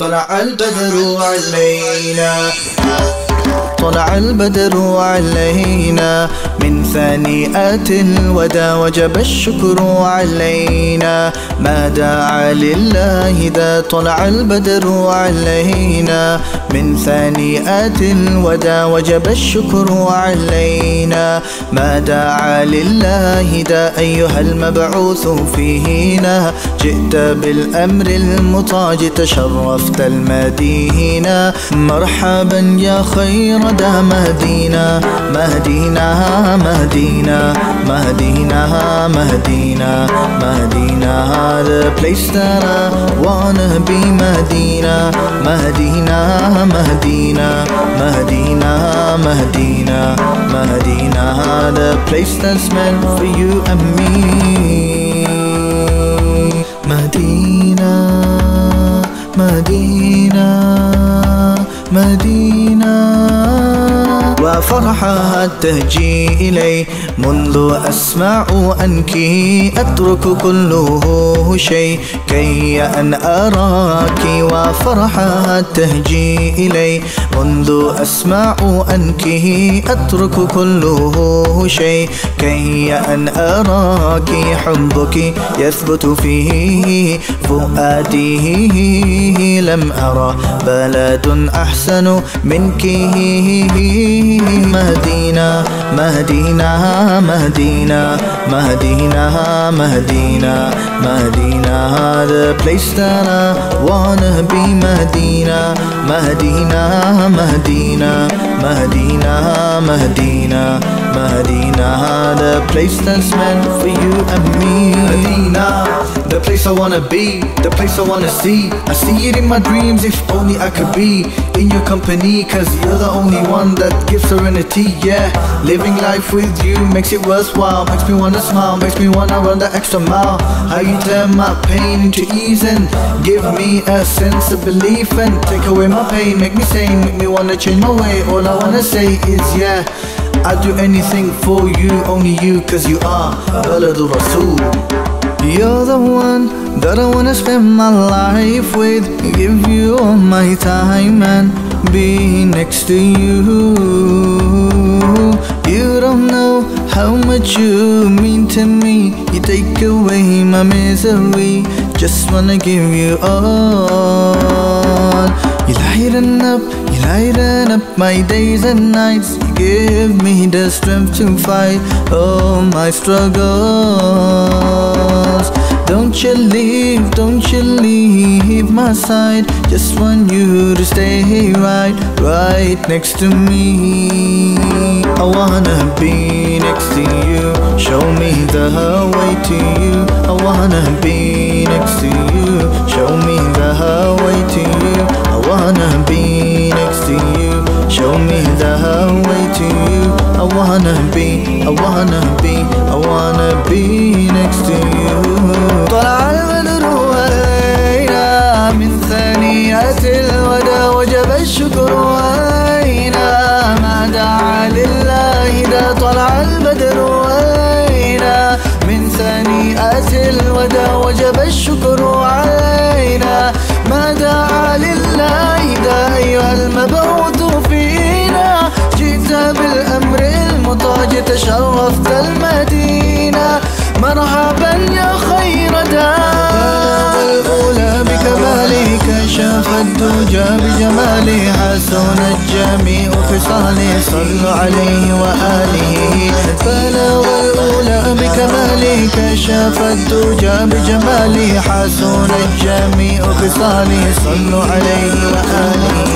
طلع البدر علينا طلع البدر علينا من ثانيات الوداع وجب الشكر علينا. ما دعا لله ذا طلع البدر علينا من ثانيات الوداع وجب الشكر علينا. ما دعا لله ذا أيها المبعوث فينا جئت بالأمر المطاج تشرفت المدينة. مرحبا يا خير دا مهدينا مهدينا مهدينا مهدينا مهدينا مهدينا the place that I wanna be مهدينا مهدينا مهدينا مهدينا مهدينا مهدينا the place that's meant for you and me. مهدينا. وفرحها تهجي إلي منذ أسمع أنك أترك كله شيء كي أن أراك. وفرحها تهجي إلي منذ أسمع أنك أترك كله شيء كي أن أراك. حبك يثبت فيه فؤادي لم أرى بلد أحسن منك. مهدينا مهدينا مهدينا مهدينا مهدينا مهدينا the place that I wanna be مهدينا مهدينا مهدينا مهدينا مهدينا مهدينا the place that's meant for you and me the place I wanna be the place I wanna see. I see it in my dreams if only I could be in your company cause you're the only one that gives serenity yeah. Living life with you makes it worthwhile makes me wanna smile makes me wanna run the extra mile. How you turn my pain into ease and give me a sense of belief and take away my pain. Make me sane make me wanna change my way. All I wanna say is yeah I'd do anything for you, only you, cause you are Baladu Rasul. You're the one that I wanna spend my life with, give you all my time and be next to you. You don't know how much you mean to me. You take away my misery, just wanna give you all. Up, up my days and nights. You give me the strength to fight all my struggles. Don't you leave, don't you leave my side. Just want you to stay right, right next to me. I wanna be next to you. Show me the way to you. I wanna be next to you. Show me the way to you. Wanna be, I wanna be next to you. طلع البدر علينا من ثنيات الوداع وجب الشكر علينا ما دعا لله إذا طلع البدر علينا من ثنيات الوداع وجب الشكر علينا ما دعا لله إذا أيها المبعوث فينا. جئت بالأمر المطاج تشرفت المدينة. مرحبا يا خير دار. الأولى بكمالك شاف الدجى بجماله حسن الجميع خصاله صلوا عليه وآله. بلغ الأولى بكمالك شاف الدجى بجماله حسن الجميع خصاله صلوا عليه وآله.